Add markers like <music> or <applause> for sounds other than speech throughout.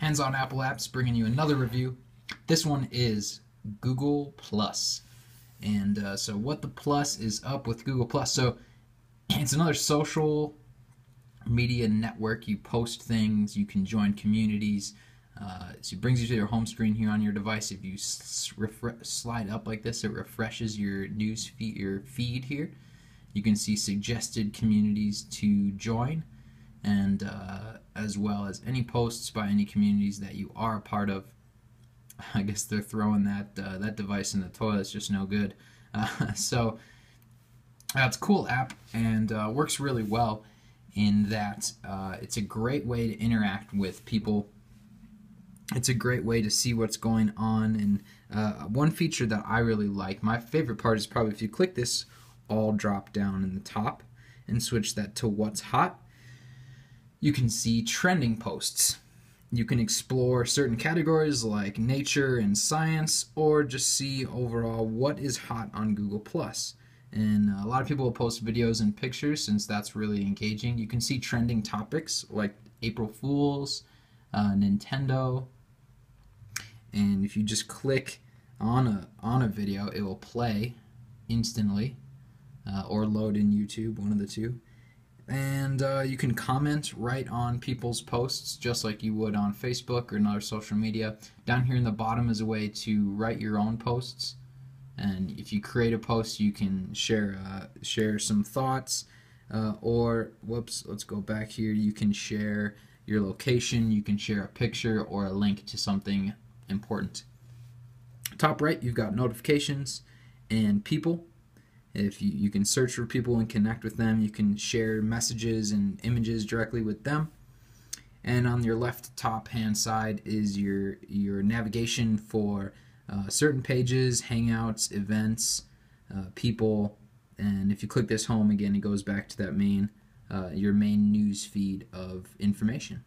Hands on Apple Apps bringing you another review. This one is Google Plus. And uh, so, what the Plus is up with Google Plus? So, <clears throat> it's another social media network. You post things, you can join communities. Uh, so it brings you to your home screen here on your device. If you s- refre- slide up like this, it refreshes your news feed, your feed here. You can see suggested communities to join and uh, as well as any posts by any communities that you are a part of. <laughs> I guess they're throwing that uh, that device in the toilet. It's just no good. <laughs> Uh, so uh, it's a cool app and uh, works really well in that uh, it's a great way to interact with people. It's a great way to see what's going on. And uh, one feature that I really like, my favorite part is probably if you click this all drop down in the top and switch that to what's hot you can see trending posts. You can explore certain categories like nature and science, or just see overall what is hot on Google And a lot of people will post videos and pictures since that's really engaging. You can see trending topics like April Fools, uh, Nintendo, and if you just click on a on a video, it will play instantly uh, or load in YouTube, one of the two and uh, you can comment right on people's posts just like you would on Facebook or another social media. Down here in the bottom is a way to write your own posts, and if you create a post, you can share uh, share some thoughts, uh, or whoops, let's go back here. You can share your location, you can share a picture or a link to something important. Top right, you've got notifications and people if you, you can search for people and connect with them, you can share messages and images directly with them. And on your left top hand side is your your navigation for uh, certain pages, hangouts, events, uh, people. And if you click this home again, it goes back to that main uh, your main news feed of information.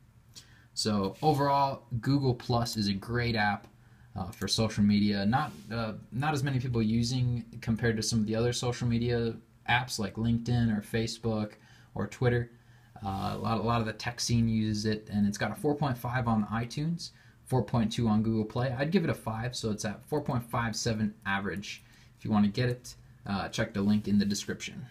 So overall, Google Plus is a great app uh, for social media. Not uh, not as many people using compared to some of the other social media apps like LinkedIn or Facebook or Twitter. Uh, a lot a lot of the tech scene uses it, and it's got a 4.5 on iTunes, 4.2 on Google Play. I'd give it a five, so it's at 4.57 average. If you want to get it, uh, check the link in the description.